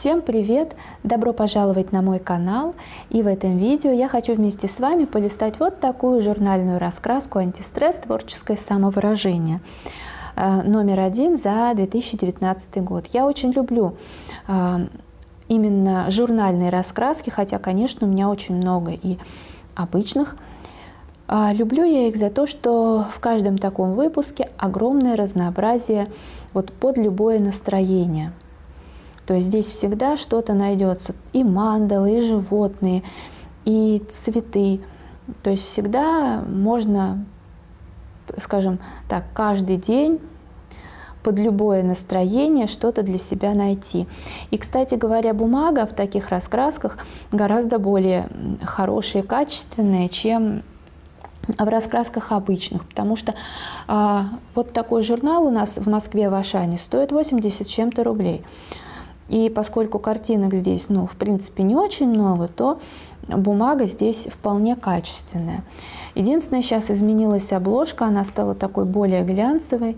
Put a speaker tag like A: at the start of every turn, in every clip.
A: Всем привет! Добро пожаловать на мой канал! И в этом видео я хочу вместе с вами полистать вот такую журнальную раскраску «Антистресс. Творческое самовыражение» э, номер один за 2019 год. Я очень люблю э, именно журнальные раскраски, хотя, конечно, у меня очень много и обычных. А, люблю я их за то, что в каждом таком выпуске огромное разнообразие вот под любое настроение – то есть здесь всегда что-то найдется. И мандалы, и животные, и цветы. То есть всегда можно, скажем так, каждый день под любое настроение что-то для себя найти. И, кстати говоря, бумага в таких раскрасках гораздо более хорошая и качественная, чем в раскрасках обычных, потому что а, вот такой журнал у нас в Москве в Ашане стоит 80 чем-то рублей. И поскольку картинок здесь, ну, в принципе, не очень много, то бумага здесь вполне качественная. Единственное, сейчас изменилась обложка, она стала такой более глянцевой.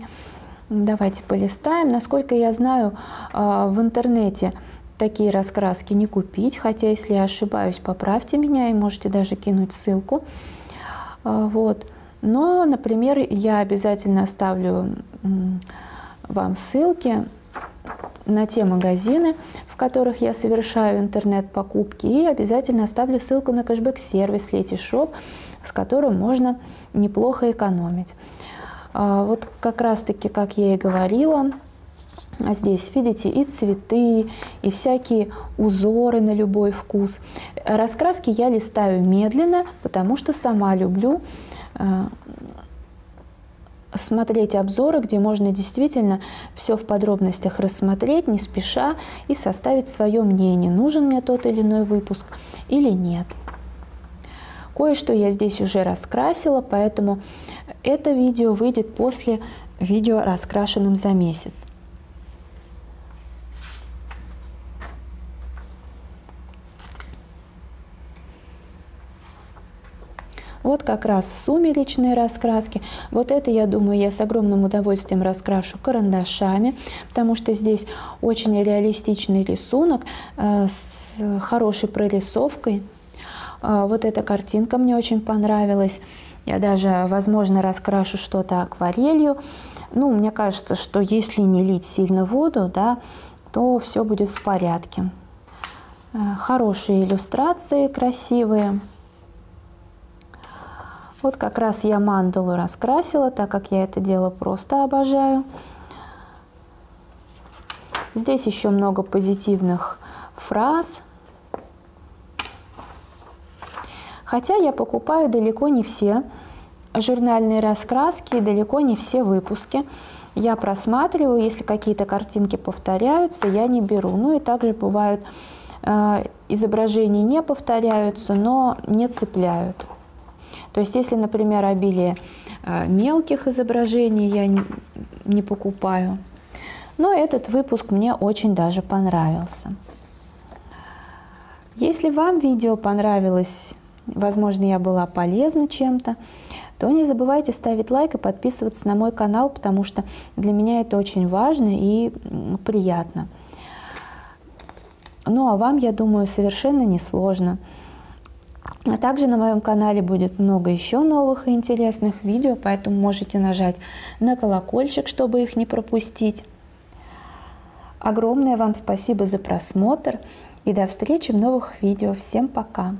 A: Давайте полистаем. Насколько я знаю, а, в интернете такие раскраски не купить, хотя если я ошибаюсь, поправьте меня и можете даже кинуть ссылку. А, вот. Но, например, я обязательно оставлю вам ссылки на те магазины, в которых я совершаю интернет-покупки, и обязательно оставлю ссылку на кэшбэк-сервис Letysshop, с которым можно неплохо экономить. А, вот как раз-таки, как я и говорила, Здесь, видите, и цветы, и всякие узоры на любой вкус. Раскраски я листаю медленно, потому что сама люблю а, смотреть обзоры, где можно действительно все в подробностях рассмотреть, не спеша, и составить свое мнение, нужен мне тот или иной выпуск или нет. Кое-что я здесь уже раскрасила, поэтому это видео выйдет после видео раскрашенным за месяц. Вот как раз сумеречные раскраски. Вот это, я думаю, я с огромным удовольствием раскрашу карандашами, потому что здесь очень реалистичный рисунок э, с хорошей прорисовкой. Э, вот эта картинка мне очень понравилась. Я даже, возможно, раскрашу что-то акварелью. Ну, мне кажется, что если не лить сильно воду, да, то все будет в порядке. Э, хорошие иллюстрации, красивые. Вот как раз я мандалу раскрасила, так как я это дело просто обожаю. Здесь еще много позитивных фраз. Хотя я покупаю далеко не все журнальные раскраски и далеко не все выпуски. Я просматриваю, если какие-то картинки повторяются, я не беру. Ну и также бывают э, изображения не повторяются, но не цепляют. То есть если, например, обилие э, мелких изображений я не покупаю. Но этот выпуск мне очень даже понравился. Если вам видео понравилось, возможно, я была полезна чем-то, то не забывайте ставить лайк и подписываться на мой канал, потому что для меня это очень важно и приятно. Ну а вам, я думаю, совершенно несложно. сложно а также на моем канале будет много еще новых и интересных видео, поэтому можете нажать на колокольчик, чтобы их не пропустить. Огромное вам спасибо за просмотр и до встречи в новых видео. Всем пока!